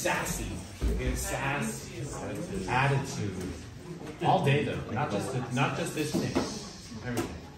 sassy. He sassy attitude. All day though, not just not just this thing. Everything.